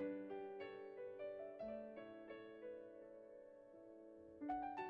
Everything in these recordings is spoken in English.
Thank you.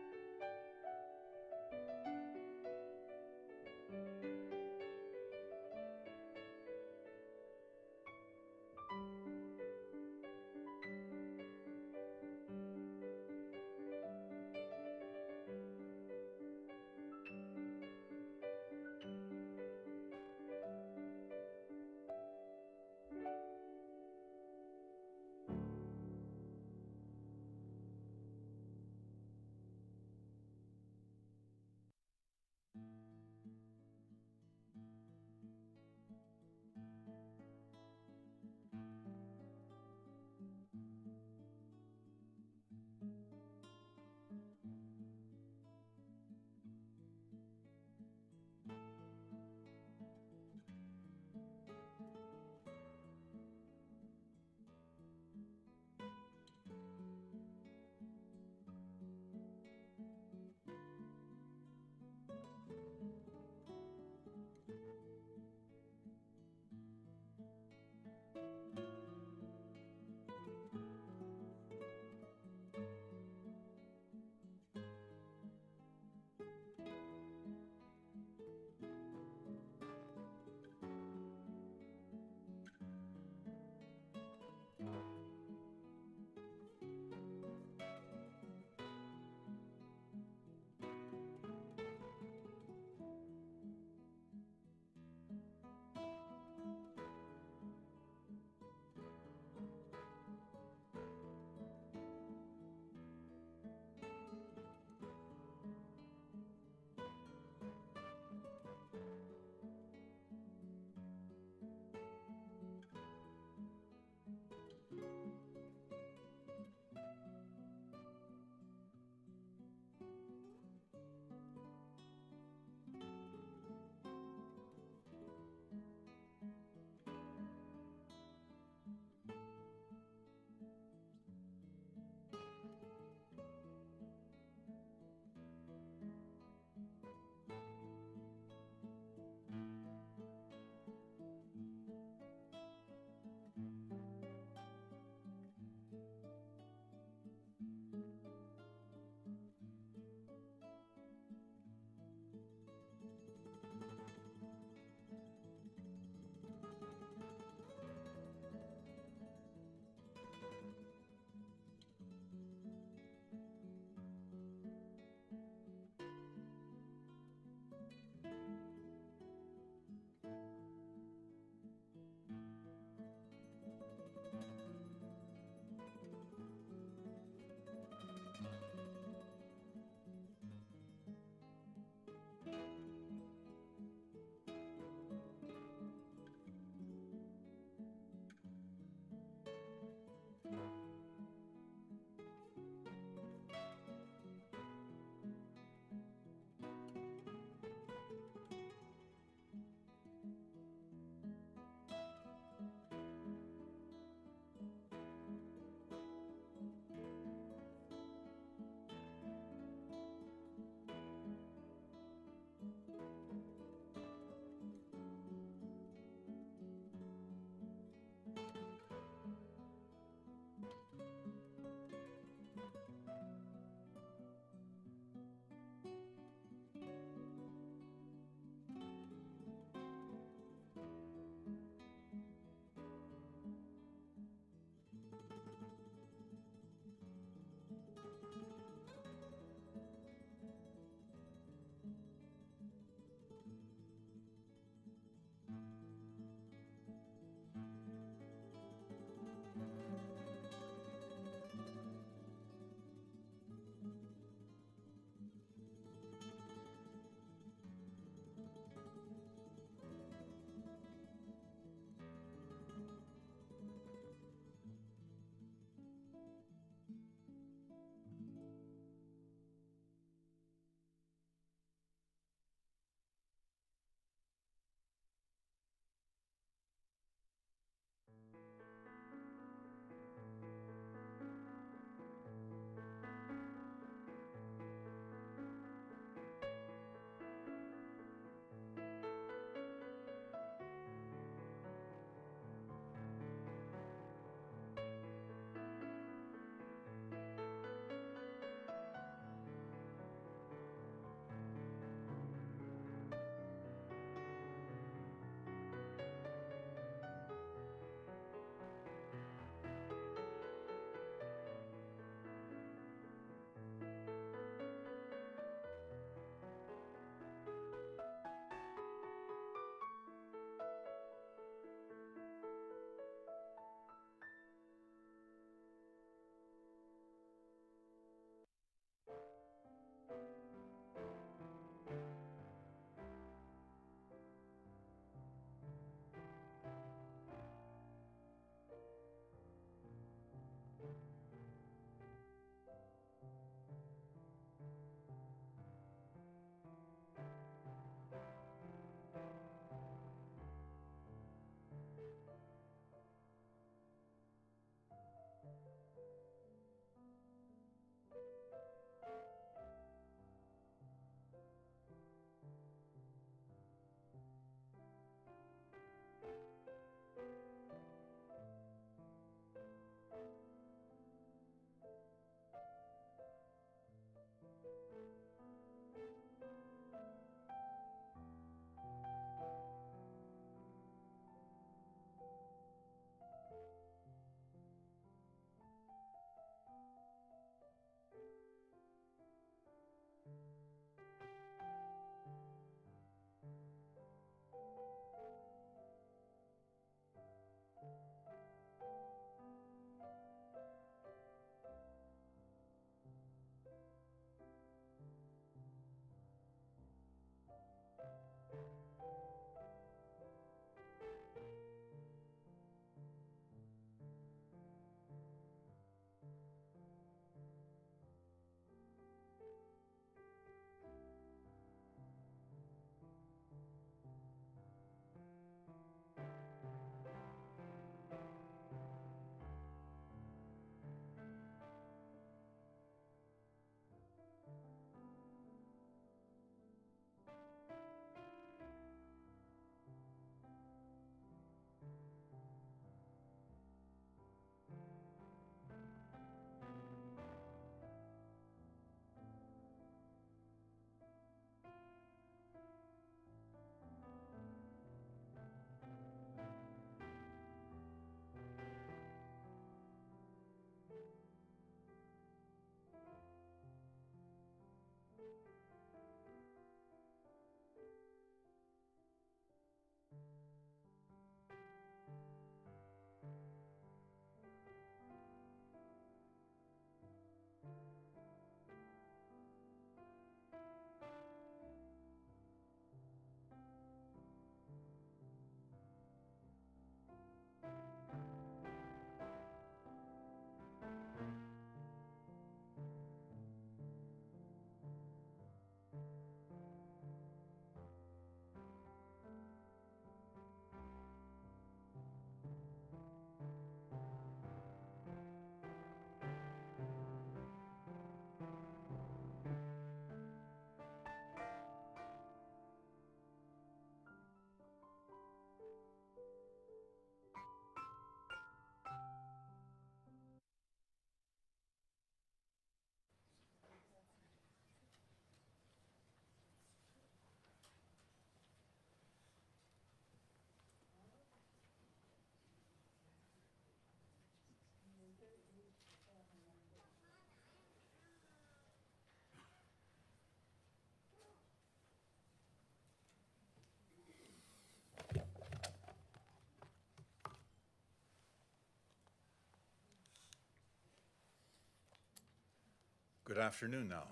Good afternoon now.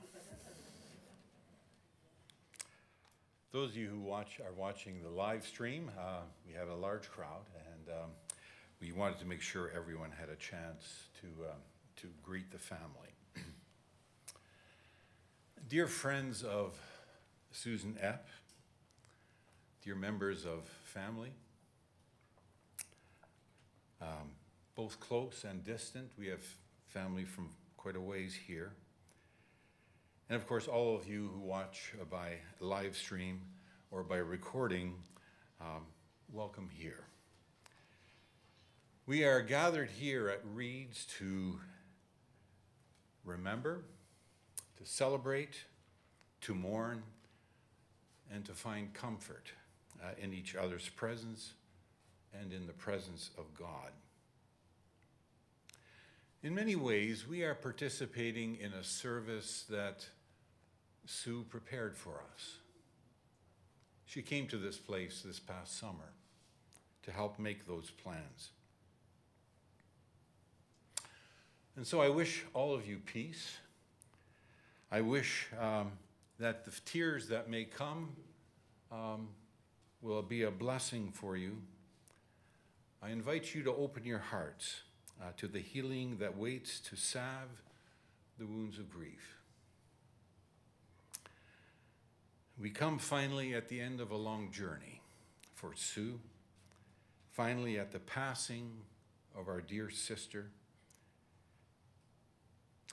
Those of you who watch are watching the live stream, uh, we have a large crowd, and um, we wanted to make sure everyone had a chance to, um, to greet the family. Dear friends of Susan Epp, dear members of family, um, both close and distant, we have family from quite a ways here. And of course, all of you who watch by live stream or by recording, um, welcome here. We are gathered here at Reid's to remember, to celebrate, to mourn, and to find comfort uh, in each other's presence and in the presence of God. In many ways, we are participating in a service that Sue prepared for us. She came to this place this past summer to help make those plans. And so I wish all of you peace. I wish um, that the tears that may come um, will be a blessing for you. I invite you to open your hearts uh, to the healing that waits to salve the wounds of grief. We come finally at the end of a long journey for Sue, finally at the passing of our dear sister.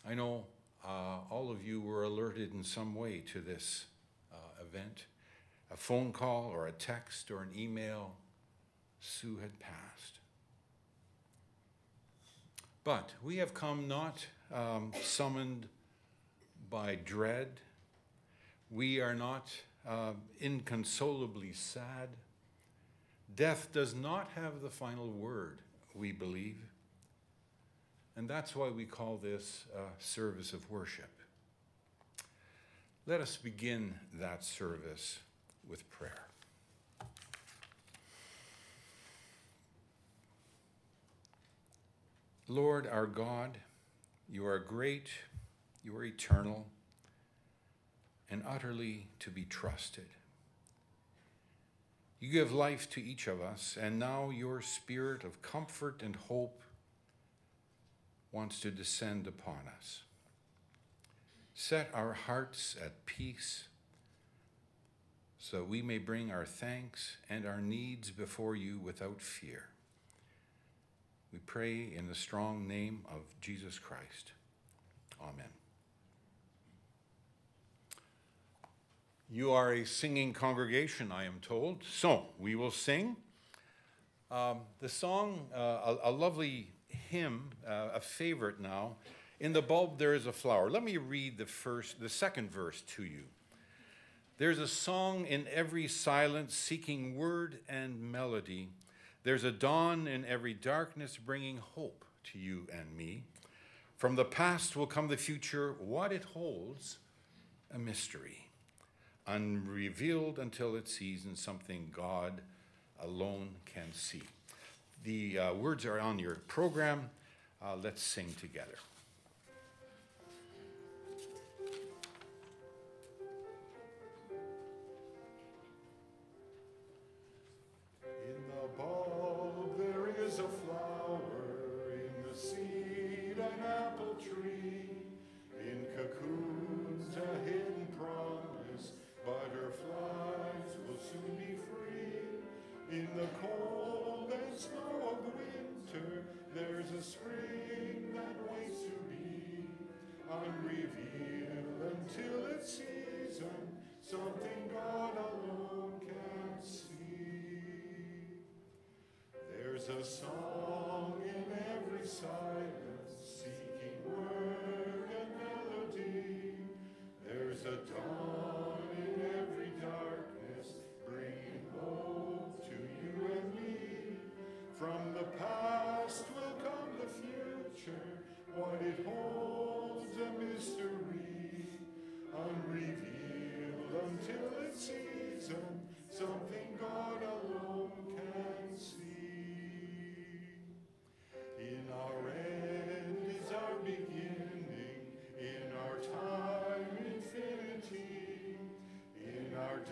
I know uh, all of you were alerted in some way to this uh, event a phone call or a text or an email. Sue had passed. But we have come not um, summoned by dread we are not uh, inconsolably sad. Death does not have the final word, we believe. And that's why we call this a service of worship. Let us begin that service with prayer. Lord our God, you are great, you are eternal and utterly to be trusted. You give life to each of us, and now your spirit of comfort and hope wants to descend upon us. Set our hearts at peace so we may bring our thanks and our needs before you without fear. We pray in the strong name of Jesus Christ. Amen. You are a singing congregation, I am told. So we will sing. Um, the song, uh, a, a, lovely hymn, uh, a favorite now. In the bulb there is a flower. Let me read the first, the second verse to you. There's a song in every silence, seeking word and melody. There's a dawn in every darkness, bringing hope to you and me. From the past will come the future. What it holds, a mystery unrevealed until it sees in something God alone can see. The uh, words are on your program. Uh, let's sing together.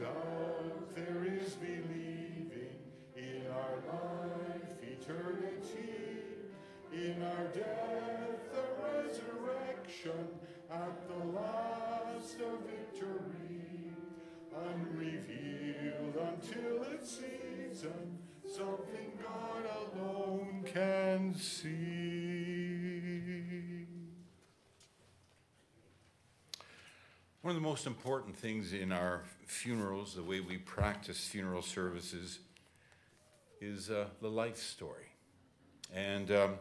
doubt, there is believing in our life, eternity, in our death, the resurrection, at the last a victory, unrevealed until its season, something God alone can see. One of the most important things in our funerals, the way we practice funeral services, is uh, the life story. And um,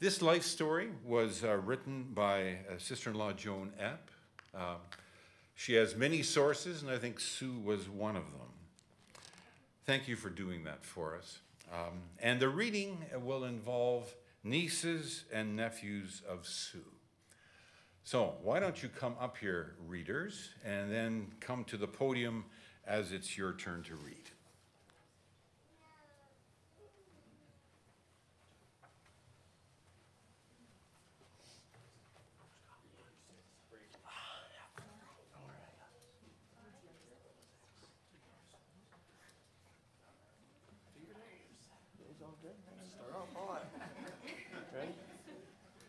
this life story was uh, written by uh, sister in law Joan Epp. Um, she has many sources, and I think Sue was one of them. Thank you for doing that for us. Um, and the reading will involve nieces and nephews of Sue. So, why don't you come up here, readers, and then come to the podium as it's your turn to read.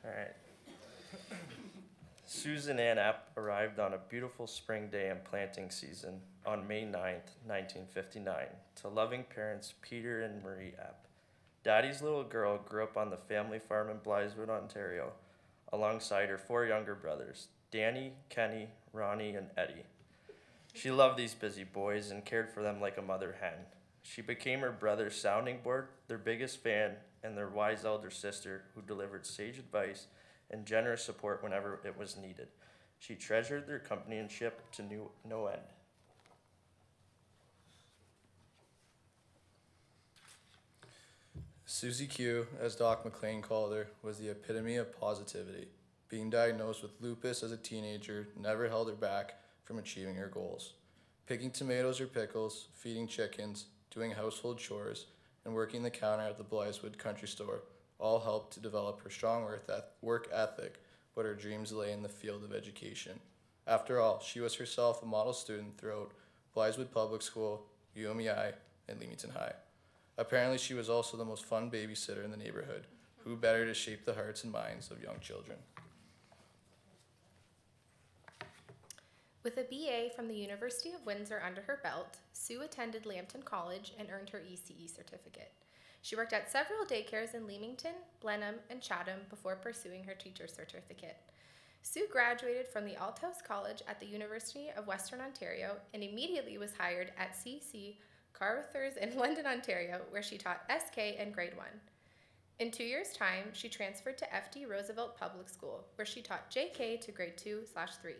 All right. Ann Epp arrived on a beautiful spring day in planting season on May 9th, 1959, to loving parents Peter and Marie Epp. Daddy's little girl grew up on the family farm in Blytheswood, Ontario, alongside her four younger brothers, Danny, Kenny, Ronnie, and Eddie. She loved these busy boys and cared for them like a mother hen. She became her brother's sounding board, their biggest fan, and their wise elder sister who delivered sage advice and generous support whenever it was needed. She treasured their companionship to new, no end. Susie Q, as Doc McLean called her, was the epitome of positivity. Being diagnosed with lupus as a teenager never held her back from achieving her goals. Picking tomatoes or pickles, feeding chickens, doing household chores, and working the counter at the Blytheswood Country Store all helped to develop her strong work ethic, but her dreams lay in the field of education. After all, she was herself a model student throughout Blytheswood Public School, UMEI, and Leamington High. Apparently, she was also the most fun babysitter in the neighborhood. Who better to shape the hearts and minds of young children? With a BA from the University of Windsor under her belt, Sue attended Lambton College and earned her ECE certificate. She worked at several daycares in Leamington, Blenheim, and Chatham before pursuing her teacher's certificate. Sue graduated from the Althouse College at the University of Western Ontario and immediately was hired at CC Carrothers in London, Ontario, where she taught SK and grade 1. In two years' time, she transferred to FD Roosevelt Public School, where she taught JK to grade 2 slash 3.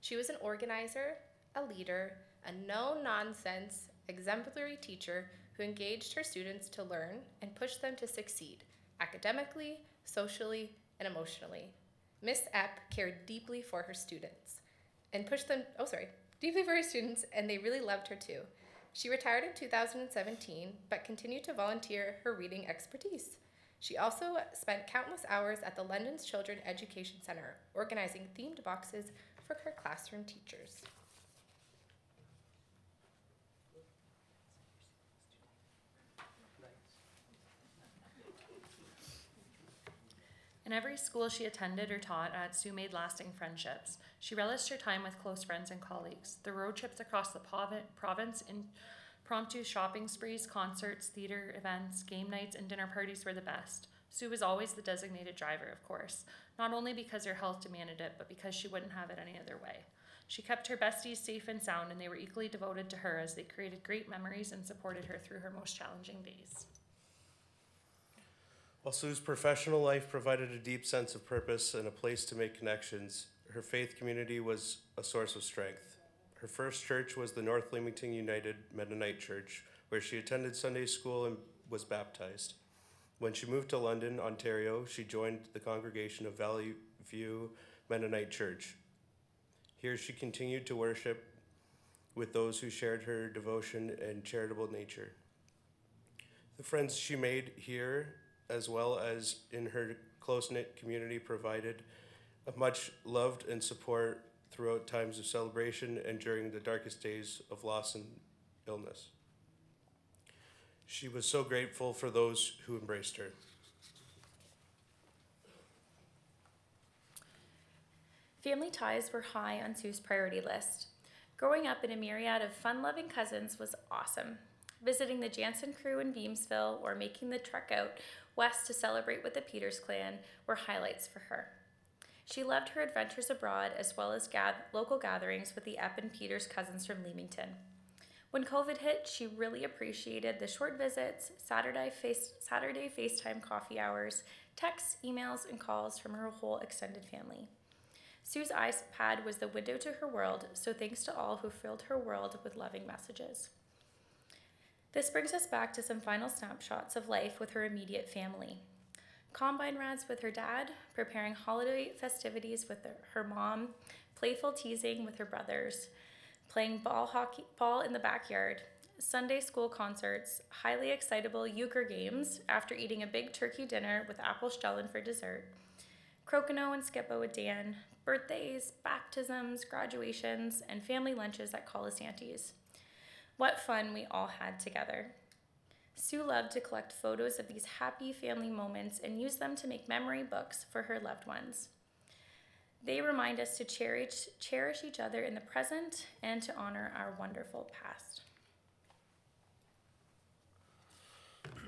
She was an organizer, a leader, a no nonsense, exemplary teacher who engaged her students to learn and pushed them to succeed academically, socially, and emotionally. Miss Epp cared deeply for her students and pushed them, oh, sorry, deeply for her students, and they really loved her too. She retired in 2017, but continued to volunteer her reading expertise. She also spent countless hours at the London's Children Education Centre, organizing themed boxes for her classroom teachers. In every school she attended or taught at, Sue made lasting friendships. She relished her time with close friends and colleagues. The road trips across the province, impromptu shopping sprees, concerts, theater events, game nights, and dinner parties were the best. Sue was always the designated driver, of course, not only because her health demanded it, but because she wouldn't have it any other way. She kept her besties safe and sound, and they were equally devoted to her as they created great memories and supported her through her most challenging days. While Sue's professional life provided a deep sense of purpose and a place to make connections, her faith community was a source of strength. Her first church was the North Leamington United Mennonite Church, where she attended Sunday school and was baptized. When she moved to London, Ontario, she joined the congregation of Valley View Mennonite Church. Here she continued to worship with those who shared her devotion and charitable nature. The friends she made here as well as in her close knit community, provided much loved and support throughout times of celebration and during the darkest days of loss and illness. She was so grateful for those who embraced her. Family ties were high on Sue's priority list. Growing up in a myriad of fun loving cousins was awesome. Visiting the Jansen crew in Beamsville or making the trek out west to celebrate with the Peters clan were highlights for her. She loved her adventures abroad as well as gath- local gatherings with the Epp and Peters cousins from Leamington. When COVID hit, she really appreciated the short visits, Saturday, face- Saturday FaceTime coffee hours, texts, emails, and calls from her whole extended family. Sue's iPad was the window to her world, so thanks to all who filled her world with loving messages. This brings us back to some final snapshots of life with her immediate family. Combine rides with her dad, preparing holiday festivities with her- mom, playful teasing with her brothers, playing ball hockey ball in the backyard, Sunday school concerts, highly excitable euchre games after eating a big turkey dinner with apple stellen for dessert, crokinole and Skip-Bo with Dan, birthdays, baptisms, graduations, and family lunches at Colasanti's. What fun we all had together. Sue loved to collect photos of these happy family moments and use them to make memory books for her loved ones. They remind us to cherish, cherish each other in the present and to honor our wonderful past.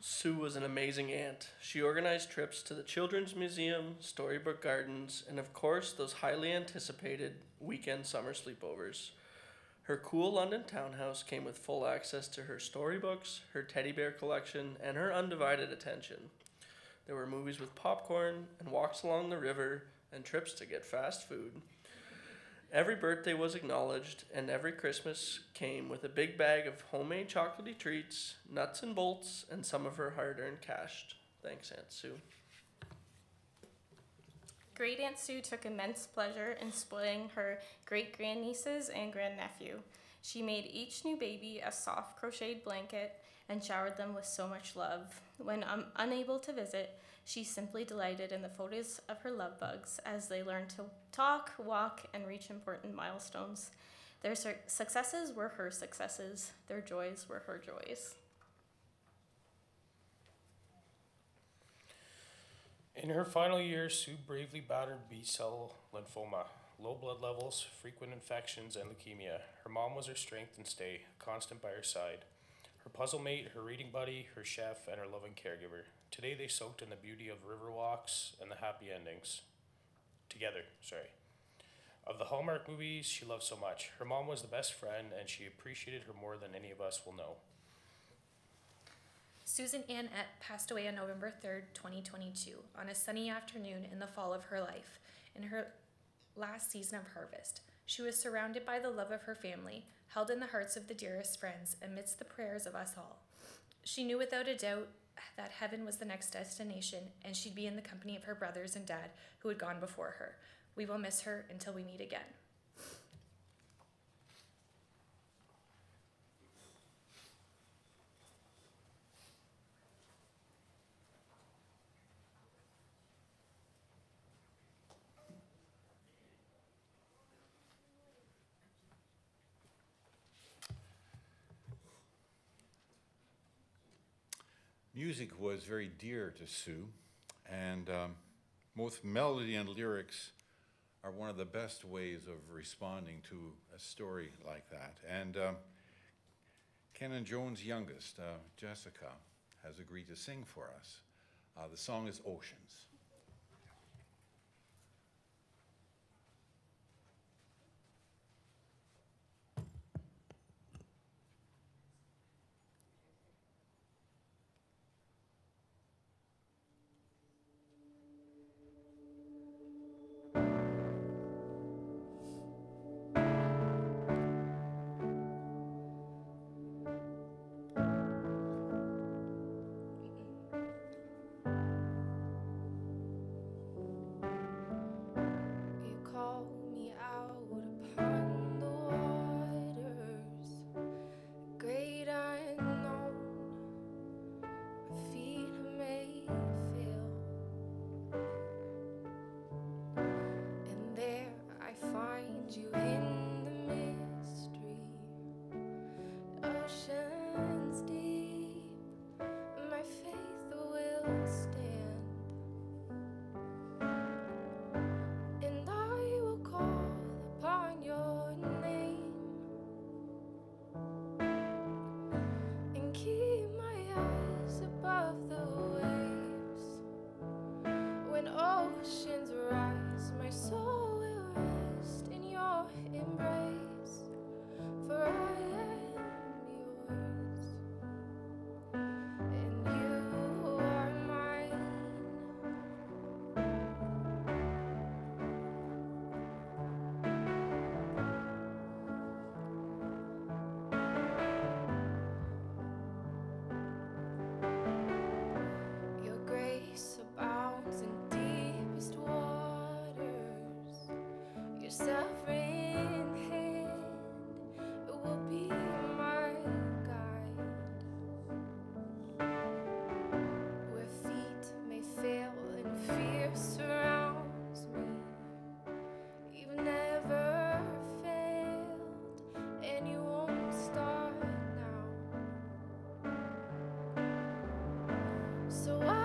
Sue was an amazing aunt. She organized trips to the Children's Museum, Storybook Gardens, and of course, those highly anticipated weekend summer sleepovers. Her cool London townhouse came with full access to her storybooks, her teddy bear collection, and her undivided attention. There were movies with popcorn, and walks along the river, and trips to get fast food. Every birthday was acknowledged, and every Christmas came with a big bag of homemade chocolatey treats, nuts and bolts, and some of her hard earned cash. Thanks, Aunt Sue. Great Aunt Sue took immense pleasure in spoiling her great grandnieces and grandnephew. She made each new baby a soft crocheted blanket and showered them with so much love. When um, unable to visit, she simply delighted in the photos of her love bugs as they learned to talk, walk, and reach important milestones. Their su- successes were her successes, their joys were her joys. In her final years, Sue bravely battled B cell lymphoma, low blood levels, frequent infections, and leukemia. Her mom was her strength and stay, constant by her side. Her puzzle mate, her reading buddy, her chef, and her loving caregiver. Today they soaked in the beauty of river walks and the happy endings. Together, sorry. Of the Hallmark movies she loved so much, her mom was the best friend and she appreciated her more than any of us will know. Susan Ann Epp passed away on November 3rd, 2022, on a sunny afternoon in the fall of her life, in her last season of harvest. She was surrounded by the love of her family, held in the hearts of the dearest friends, amidst the prayers of us all. She knew without a doubt that heaven was the next destination, and she'd be in the company of her brothers and dad who had gone before her. We will miss her until we meet again. Music was very dear to Sue, and um, both melody and lyrics are one of the best ways of responding to a story like that. And um, Ken and Joan's youngest, uh, Jessica, has agreed to sing for us. Uh, the song is Oceans. sure So why?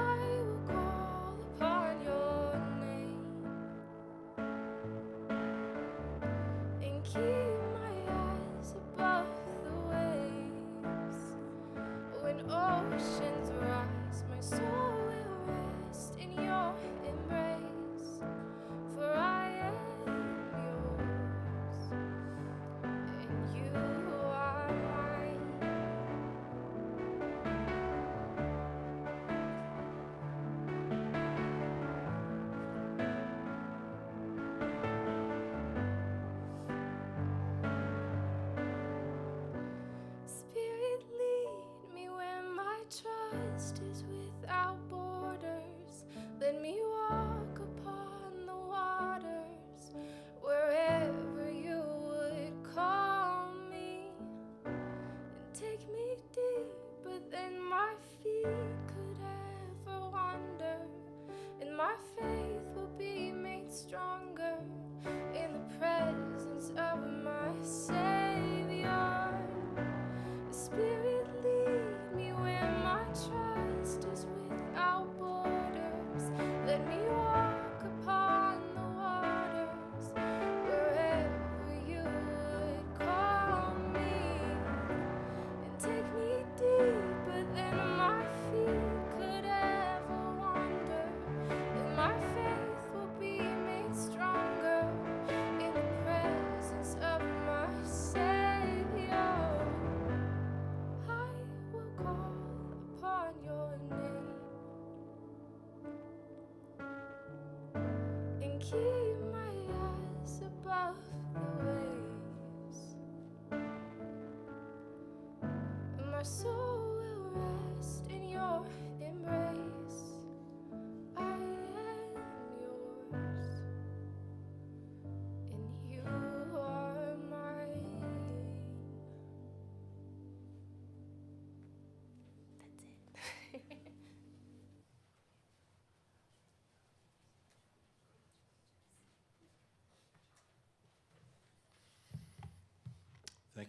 Keep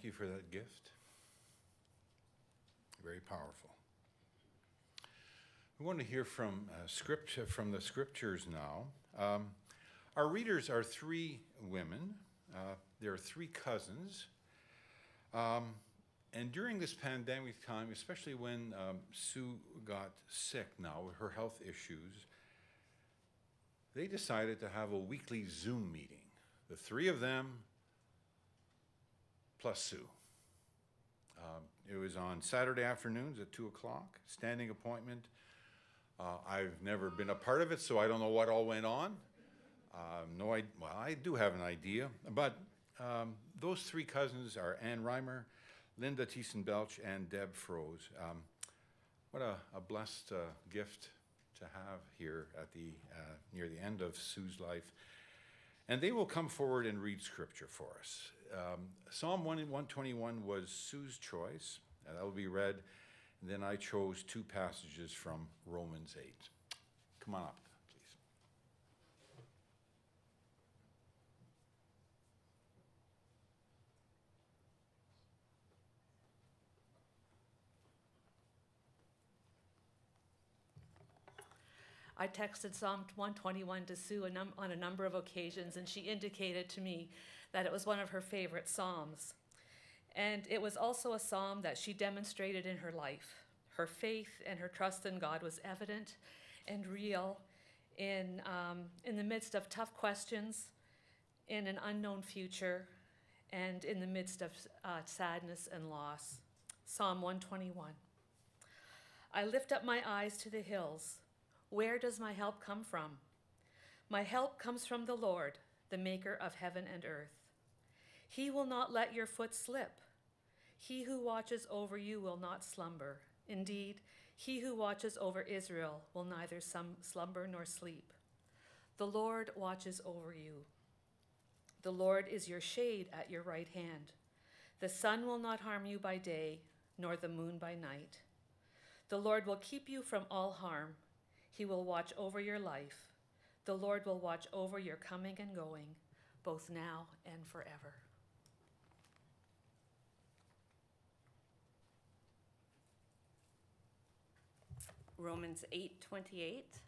you for that gift. Very powerful. We want to hear from uh, script from the scriptures now. Um, our readers are three women. Uh, there are three cousins. Um, and during this pandemic time, especially when um, Sue got sick now with her health issues, they decided to have a weekly Zoom meeting. The three of them plus Sue. Um, it was on Saturday afternoons at 2 o'clock, standing appointment. Uh, I've never been a part of it, so I don't know what all went on. Um, no, I, well, I do have an idea, but um, those three cousins are Ann Reimer, Linda Thiessen Belch, and Deb Froese. Um, what a, a blessed uh, gift to have here at the uh, near the end of Sue's life. And they will come forward and read scripture for us. Um, Psalm 1 and 121 was Sue's choice. and that will be read. And then I chose two passages from Romans 8. Come on up, please. I texted Psalm 121 to Sue on a number of occasions, and she indicated to me that it was one of her favorite Psalms. And it was also a Psalm that she demonstrated in her life. Her faith and her trust in God was evident and real in, um, in the midst of tough questions, in an unknown future, and in the midst of uh, sadness and loss. Psalm 121. I lift up my eyes to the hills. Where does my help come from? My help comes from the Lord, the maker of heaven and earth. He will not let your foot slip. He who watches over you will not slumber. Indeed, he who watches over Israel will neither slumber nor sleep. The Lord watches over you. The Lord is your shade at your right hand. The sun will not harm you by day, nor the moon by night. The Lord will keep you from all harm. He will watch over your life. The Lord will watch over your coming and going, both now and forever. Romans 8:28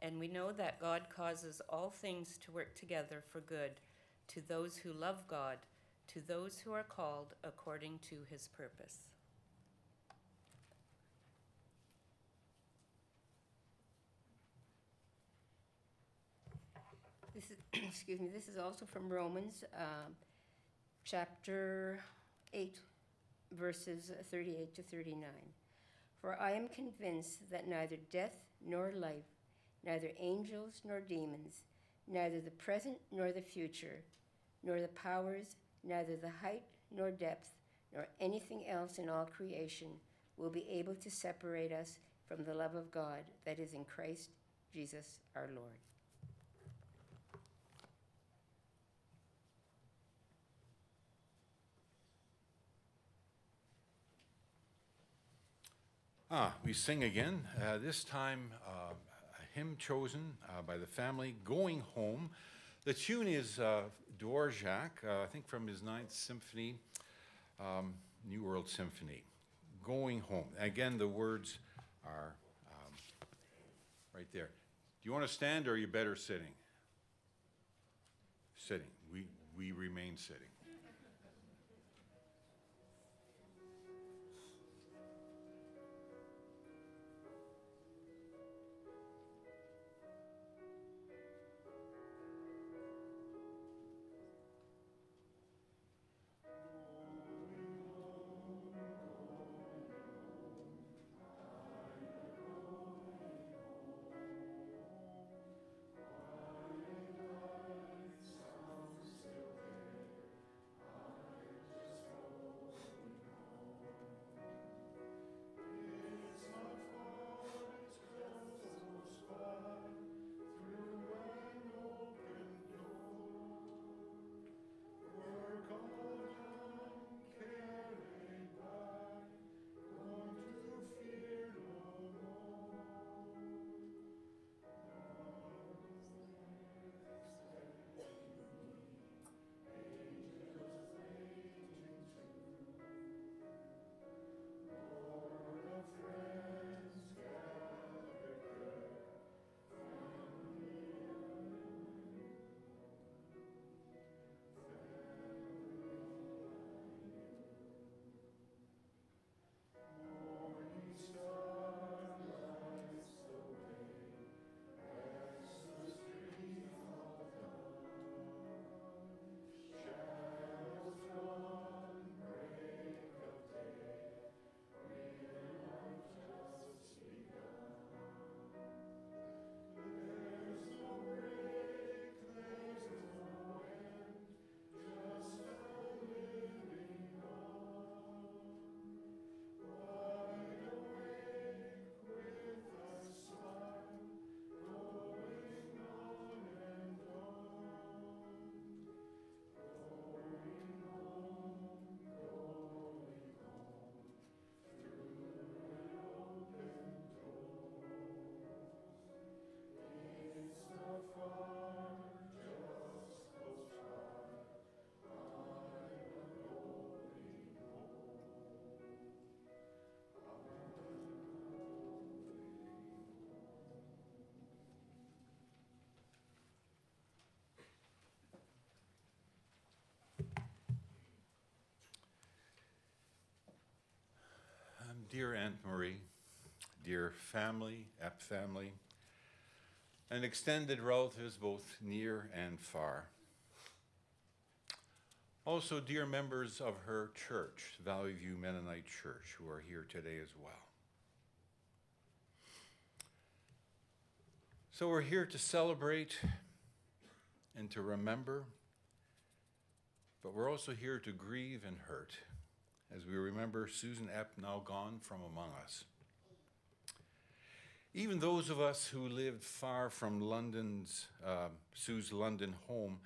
and we know that God causes all things to work together for good to those who love God to those who are called according to his purpose. This is, excuse me, this is also from Romans, um, chapter 8, verses 38 to 39. For I am convinced that neither death nor life, neither angels nor demons, neither the present nor the future, nor the powers, neither the height nor depth, nor anything else in all creation will be able to separate us from the love of God that is in Christ Jesus our Lord. Ah, we sing again. Uh, this time, uh, a hymn chosen uh, by the family, Going Home. The tune is uh, Dvorak, uh, I think from his Ninth Symphony, um, New World Symphony. Going Home. Again, the words are um, right there. Do you want to stand or are you better sitting? Sitting. We, we remain sitting. Dear Aunt Marie, dear family, Epp family, and extended relatives both near and far. Also, dear members of her church, Valley View Mennonite Church, who are here today as well. So, we're here to celebrate and to remember, but we're also here to grieve and hurt as we remember Susan Epp now gone from among us. Even those of us who lived far from London's, uh, Sue's London home,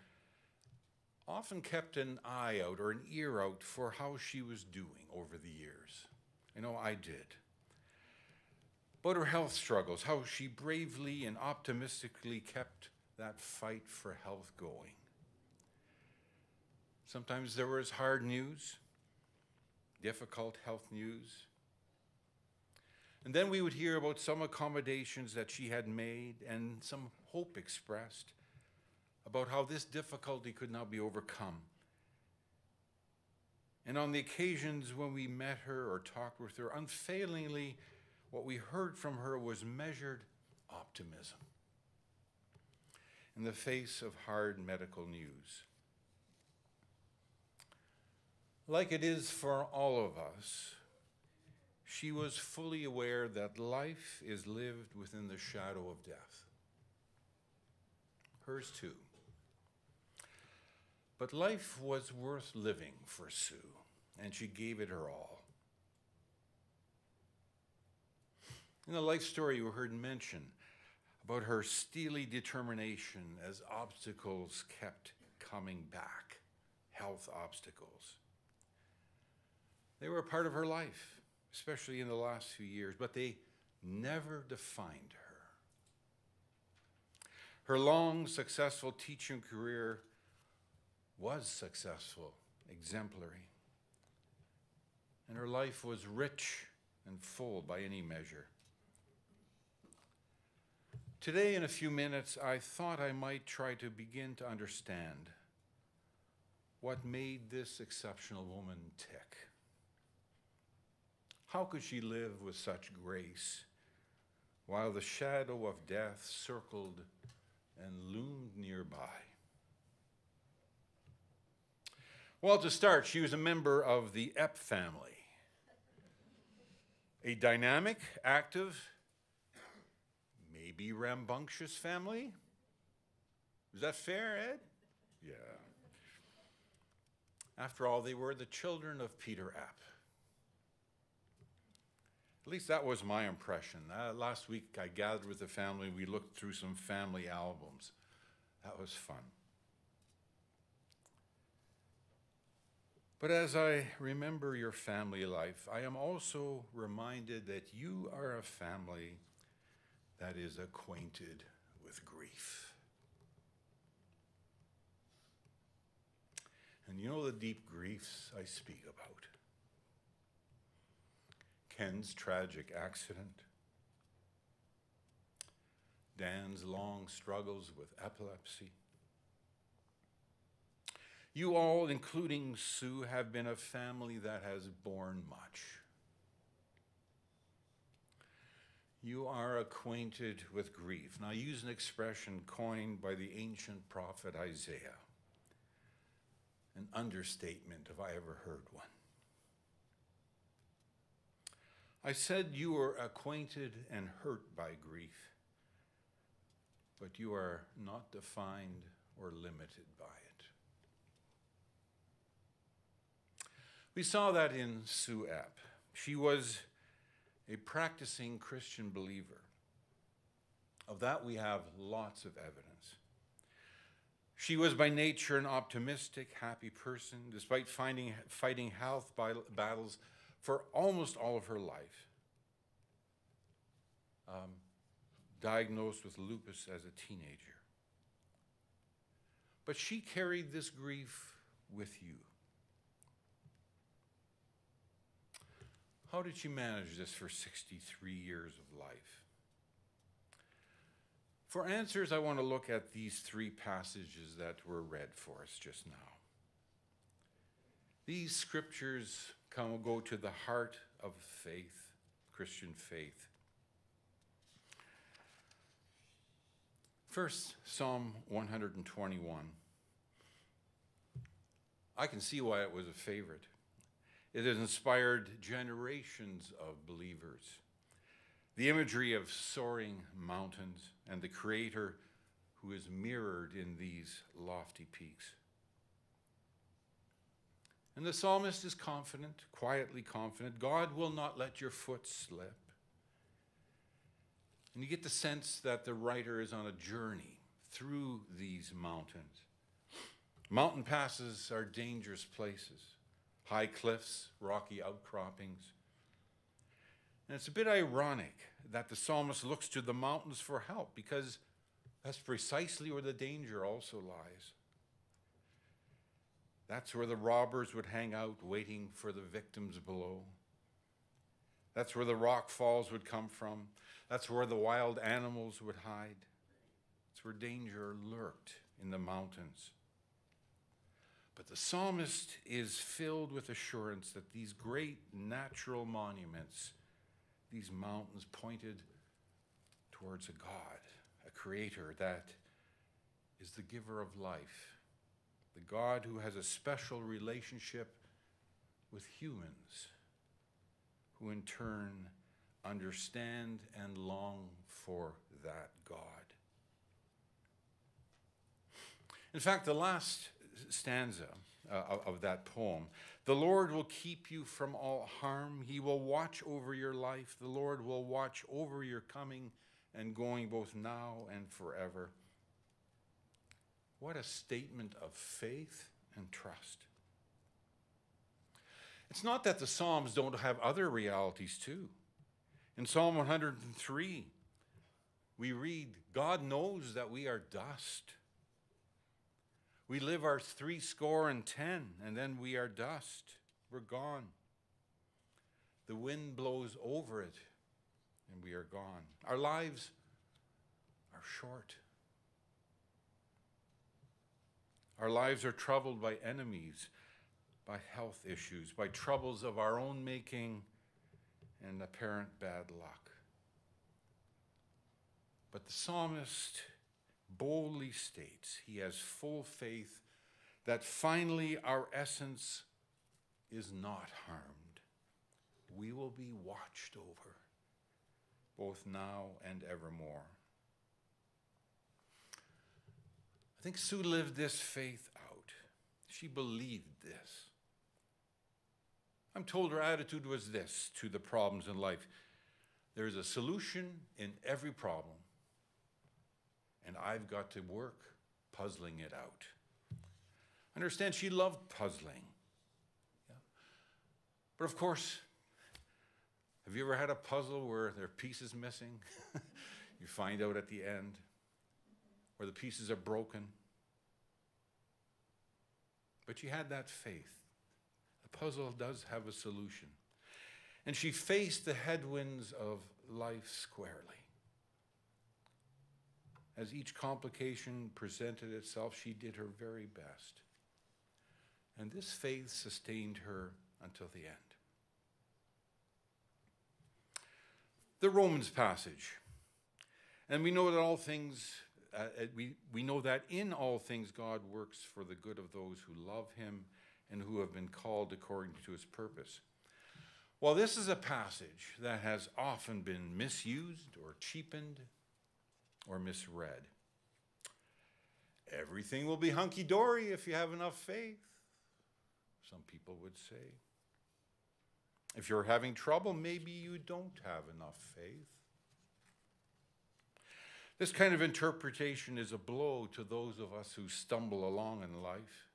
often kept an eye out or an ear out for how she was doing over the years. I know I did. But her health struggles, how she bravely and optimistically kept that fight for health going. Sometimes there was hard news, difficult health news. And then we would hear about some accommodations that she had made and some hope expressed about how this difficulty could now be overcome. And on the occasions when we met her or talked with her, unfailingly, what we heard from her was measured optimism in the face of hard medical news. Like it is for all of us, she was fully aware that life is lived within the shadow of death. Hers too. But life was worth living for Sue, and she gave it her all. In the life story you heard mention about her steely determination as obstacles kept coming back, health obstacles. They were a part of her life, especially in the last few years, but they never defined her. Her long, successful teaching career was successful, exemplary, and her life was rich and full by any measure. Today, in a few minutes, I thought I might try to begin to understand what made this exceptional woman tick. How could she live with such grace while the shadow of death circled and loomed nearby? Well, to start, she was a member of the Epp family, a dynamic, active, maybe rambunctious family. Is that fair, Ed? Yeah. After all, they were the children of Peter Epp. At least that was my impression. Uh, last week I gathered with the family, we looked through some family albums. That was fun. But as I remember your family life, I am also reminded that you are a family that is acquainted with grief. And you know the deep griefs I speak about Ken's tragic accident, Dan's long struggles with epilepsy. You all, including Sue, have been a family that has borne much. You are acquainted with grief. Now, I use an expression coined by the ancient prophet Isaiah, an understatement if I ever heard one. I said you are acquainted and hurt by grief, but you are not defined or limited by it. We saw that in Sue Epp. She was a practicing Christian believer. Of that, we have lots of evidence. She was by nature an optimistic, happy person, despite finding, fighting health battles for almost all of her life. Um, diagnosed with lupus as a teenager. but she carried this grief with you. How did she manage this for 63 years of life? For answers, I want to look at these three passages that were read for us just now. These scriptures come go to the heart of faith, Christian faith. First, Psalm 121. I can see why it was a favorite. It has inspired generations of believers. The imagery of soaring mountains and the Creator who is mirrored in these lofty peaks. And the psalmist is confident, quietly confident God will not let your foot slip. And you get the sense that the writer is on a journey through these mountains. Mountain passes are dangerous places high cliffs, rocky outcroppings. And it's a bit ironic that the psalmist looks to the mountains for help because that's precisely where the danger also lies. That's where the robbers would hang out waiting for the victims below. That's where the rock falls would come from. That's where the wild animals would hide. It's where danger lurked in the mountains. But the psalmist is filled with assurance that these great natural monuments, these mountains, pointed towards a God, a creator that is the giver of life, the God who has a special relationship with humans, who in turn understand and long for that God. In fact, the last stanza uh, of, of that poem. The Lord will keep you from all harm. He will watch over your life. The Lord will watch over your coming and going both now and forever. What a statement of faith and trust. It's not that the Psalms don't have other realities too. In Psalm 103, we read, God knows that we are dust. We live our three score and ten, and then we are dust. We're gone. The wind blows over it, and we are gone. Our lives are short. Our lives are troubled by enemies, by health issues, by troubles of our own making, and apparent bad luck. But the psalmist boldly states he has full faith that finally our essence is not harmed. We will be watched over, both now and evermore. I think Sue lived this faith out. She believed this. I'm told her attitude was this to the problems in life there's a solution in every problem and I've got to work puzzling it out. Understand, she loved puzzling. Yeah. But of course, have you ever had a puzzle where there are pieces missing? you find out at the end, where the pieces are broken. But she had that faith. The puzzle does have a solution. And she faced the headwinds of life squarely. As each complication presented itself, she did her very best. And this faith sustained her until the end. The Romans passage. And we know that all things, uh, uh, we, we know that in all things God works for the good of those who love him and who have been called according to his purpose. Well, this is a passage that has often been misused or cheapened or misread. Everything will be hunky dory if you have enough faith, some people would say. If you're having trouble, maybe you don't have enough faith. This kind of interpretation is a blow to those of us who stumble along in life,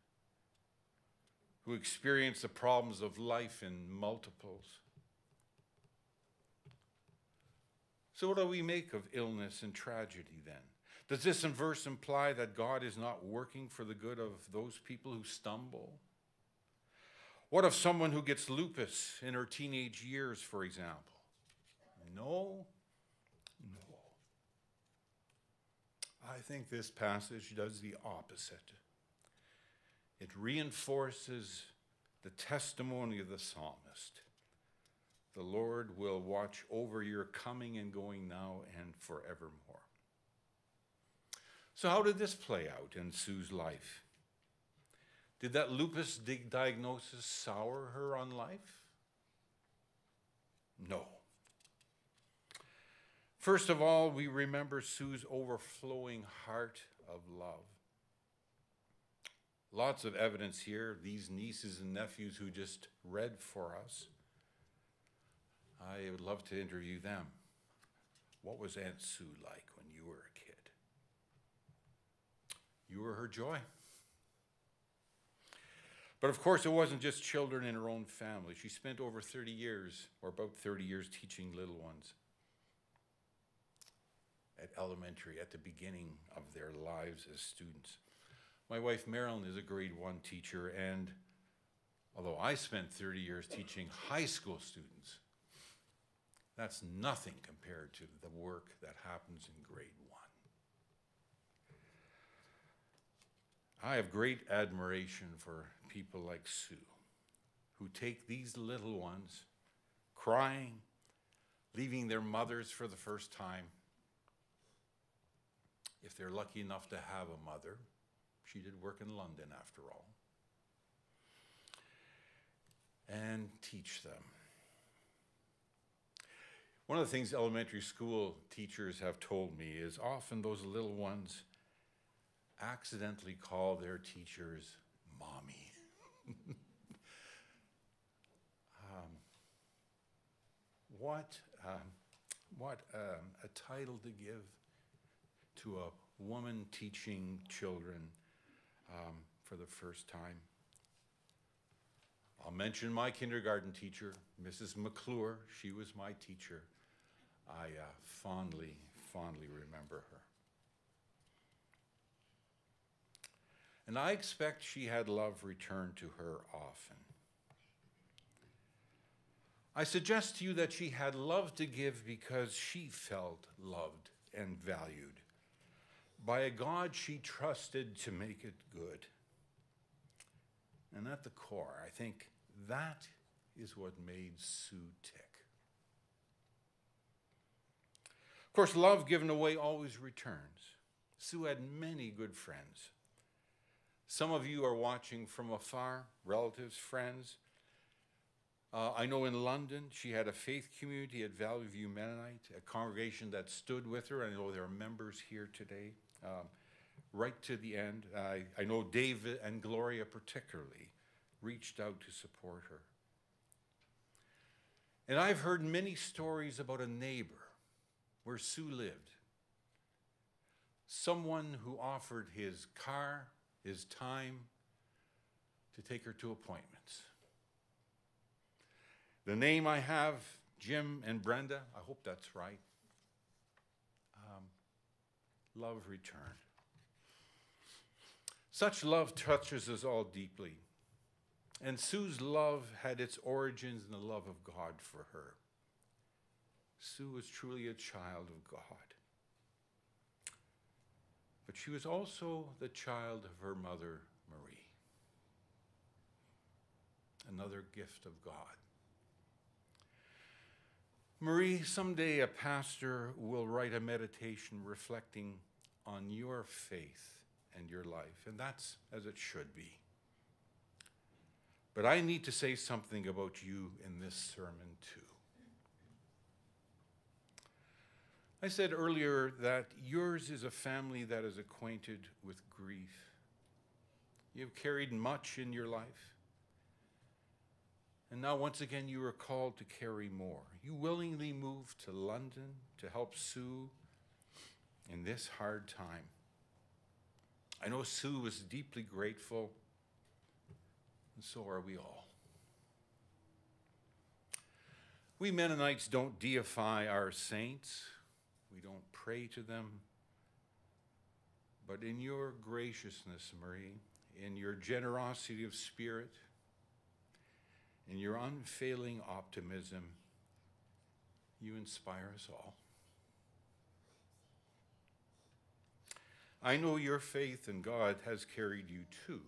who experience the problems of life in multiples. So, what do we make of illness and tragedy then? Does this verse imply that God is not working for the good of those people who stumble? What of someone who gets lupus in her teenage years, for example? No. I think this passage does the opposite. It reinforces the testimony of the psalmist. The Lord will watch over your coming and going now and forevermore. So, how did this play out in Sue's life? Did that lupus diagnosis sour her on life? No. First of all, we remember Sue's overflowing heart of love. Lots of evidence here, these nieces and nephews who just read for us. I would love to interview them. What was Aunt Sue like when you were a kid? You were her joy. But of course, it wasn't just children in her own family. She spent over 30 years, or about 30 years, teaching little ones at elementary, at the beginning of their lives as students. My wife Marilyn is a grade one teacher, and although I spent 30 years teaching high school students, that's nothing compared to the work that happens in grade one. I have great admiration for people like Sue, who take these little ones crying, leaving their mothers for the first time. If they're lucky enough to have a mother, she did work in London after all, and teach them. One of the things elementary school teachers have told me is often those little ones accidentally call their teachers mommy. um, what um, what um, a title to give to a woman teaching children um, for the first time. I'll mention my kindergarten teacher, Mrs. McClure. She was my teacher. I uh, fondly, fondly remember her. And I expect she had love returned to her often. I suggest to you that she had love to give because she felt loved and valued by a God she trusted to make it good. And at the core, I think that is what made Sue tick. Of course, love given away always returns. Sue had many good friends. Some of you are watching from afar, relatives, friends. Uh, I know in London she had a faith community at Valley View Mennonite, a congregation that stood with her. I know there are members here today, um, right to the end. I, I know David and Gloria particularly reached out to support her. And I've heard many stories about a neighbor where Sue lived. Someone who offered his car, his time to take her to appointments. The name I have, Jim and Brenda, I hope that's right. Love returned. Such love touches us all deeply. And Sue's love had its origins in the love of God for her. Sue was truly a child of God. But she was also the child of her mother, Marie. Another gift of God. Marie, someday a pastor will write a meditation reflecting on your faith and your life, and that's as it should be. But I need to say something about you in this sermon, too. I said earlier that yours is a family that is acquainted with grief. You've carried much in your life. And now, once again, you are called to carry more. You willingly moved to London to help Sue in this hard time. I know Sue was deeply grateful, and so are we all. We Mennonites don't deify our saints, we don't pray to them, But in your graciousness, Marie, in your generosity of spirit, in your unfailing optimism, you inspire us all. I know your faith in God has carried you too,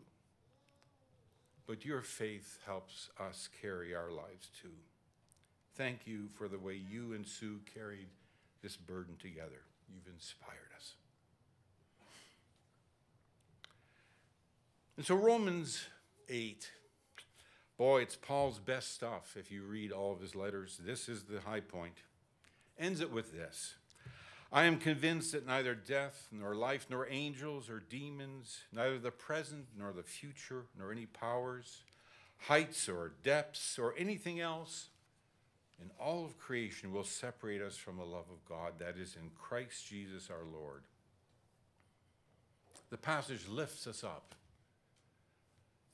but your faith helps us carry our lives too. Thank you for the way you and Sue carried this burden together. You've inspired us. And so, Romans 8, boy, it's Paul's best stuff if you read all of his letters. This is the high point. Ends it with this I am convinced that neither death, nor life, nor angels, or demons, neither the present, nor the future, nor any powers, heights, or depths, or anything else in all of creation will separate us from the love of God that is in Christ Jesus our Lord. The passage lifts us up.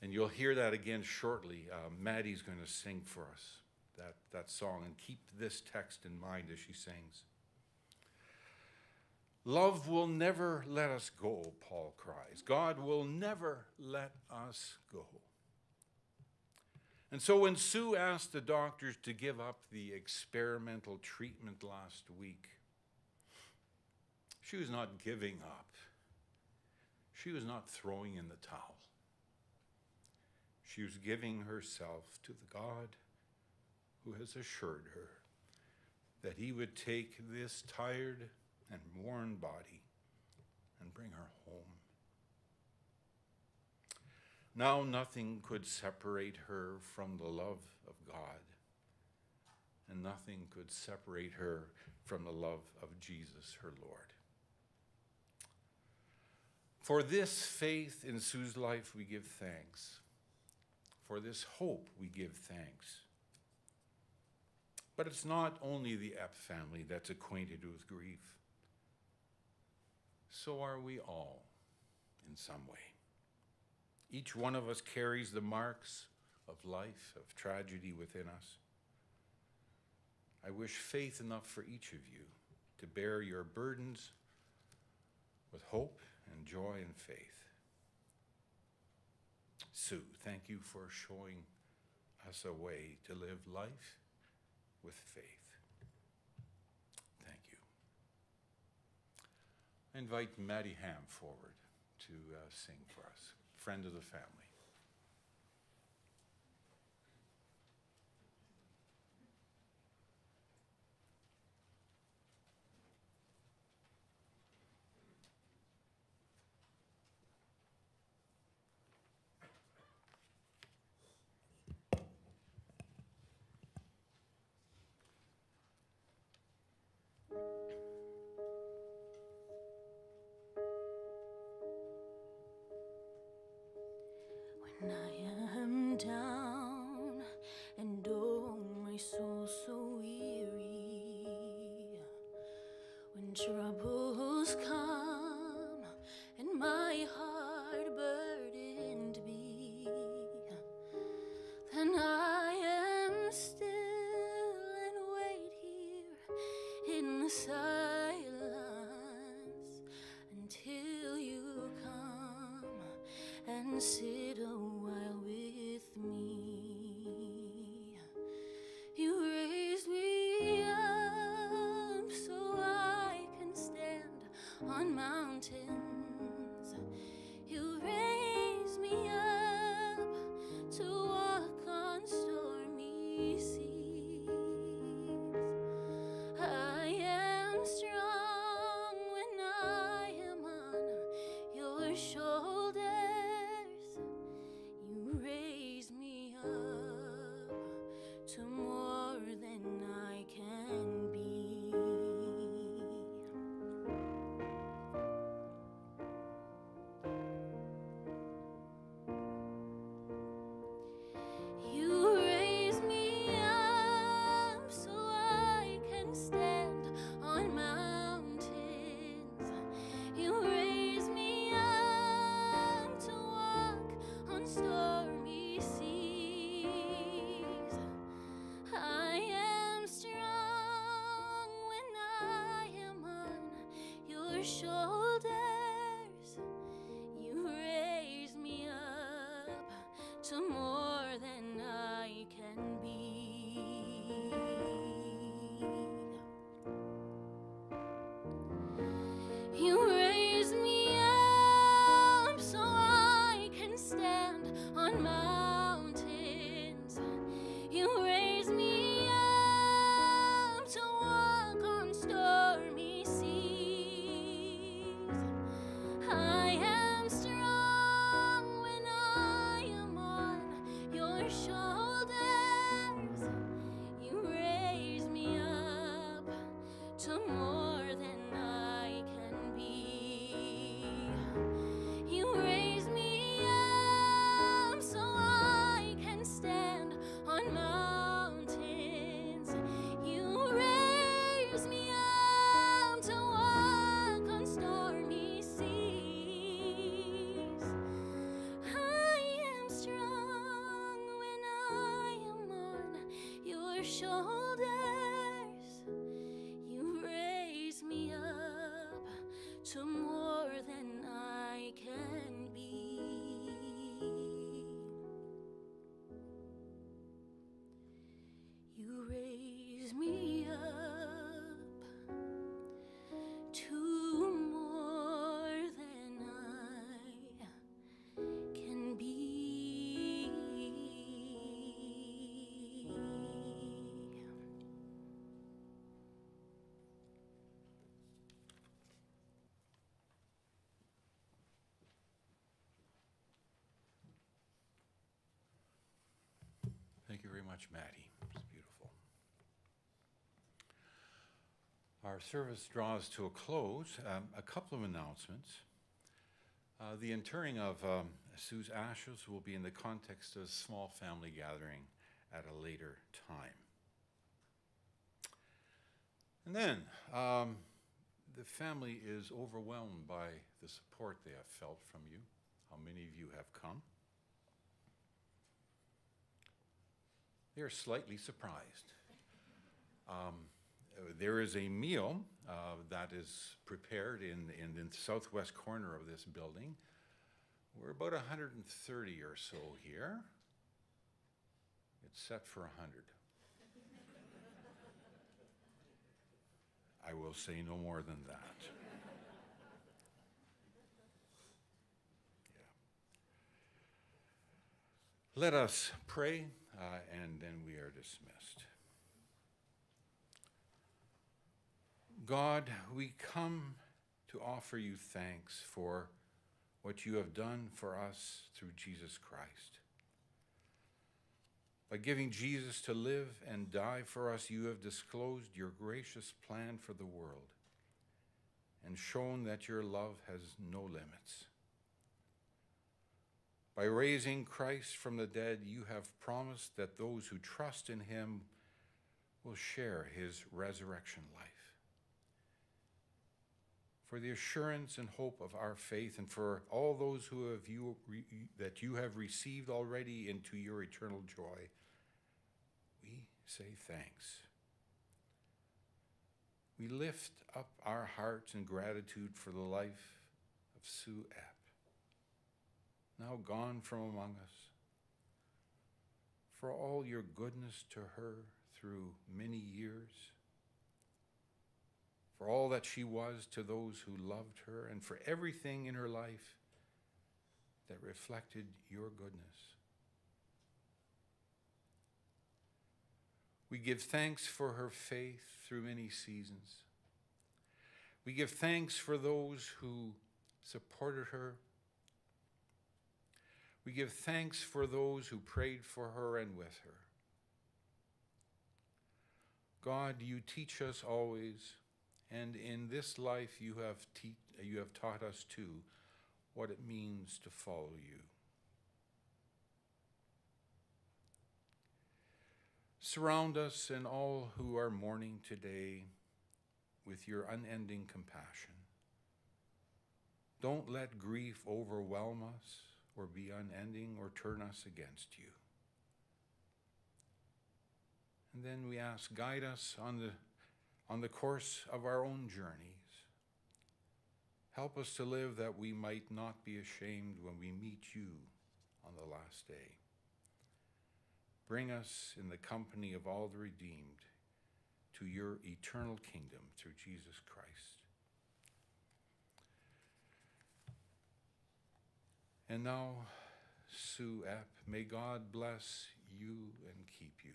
And you'll hear that again shortly. Uh, Maddie's going to sing for us that, that song. And keep this text in mind as she sings. Love will never let us go, Paul cries. God will never let us go. And so when Sue asked the doctors to give up the experimental treatment last week, she was not giving up. She was not throwing in the towel. She was giving herself to the God who has assured her that he would take this tired and worn body and bring her home. Now nothing could separate her from the love of God, and nothing could separate her from the love of Jesus, her Lord. For this faith in Sue's life, we give thanks. For this hope, we give thanks. But it's not only the Epp family that's acquainted with grief. So are we all in some way. Each one of us carries the marks of life, of tragedy within us. I wish faith enough for each of you to bear your burdens with hope and joy and faith. Sue, thank you for showing us a way to live life with faith. Thank you. I invite Maddie Ham forward to uh, sing for us, friend of the family. On mountains. Much, Maddie. It's beautiful. Our service draws to a close. Um, a couple of announcements. Uh, the interring of um, Sue's ashes will be in the context of a small family gathering at a later time. And then, um, the family is overwhelmed by the support they have felt from you. How many of you have come? They are slightly surprised. Um, there is a meal uh, that is prepared in, in the southwest corner of this building. We're about 130 or so here. It's set for 100. I will say no more than that. Yeah. Let us pray uh, and then we are dismissed. God, we come to offer you thanks for what you have done for us through Jesus Christ. By giving Jesus to live and die for us, you have disclosed your gracious plan for the world and shown that your love has no limits. By raising Christ from the dead, you have promised that those who trust in him will share his resurrection life. For the assurance and hope of our faith, and for all those who have you that you have received already into your eternal joy, we say thanks. We lift up our hearts in gratitude for the life of Sue Epp now gone from among us, for all your goodness to her through many years, for all that she was to those who loved her, and for everything in her life that reflected your goodness. We give thanks for her faith through many seasons. We give thanks for those who supported her we give thanks for those who prayed for her and with her. God, you teach us always, and in this life you have, you have taught us too what it means to follow you. Surround us and all who are mourning today with your unending compassion. Don't let grief overwhelm us or be unending or turn us against you. And then we ask, guide us on the, on the course of our own journeys. Help us to live that we might not be ashamed when we meet you on the last day. Bring us in the company of all the redeemed to your eternal kingdom through Jesus Christ. And now, Sue Epp, may God bless you and keep you.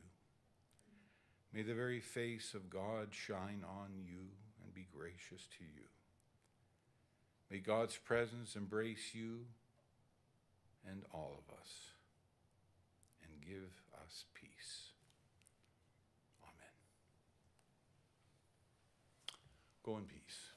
May the very face of God shine on you and be gracious to you. May God's presence embrace you and all of us and give us peace. Amen. Go in peace.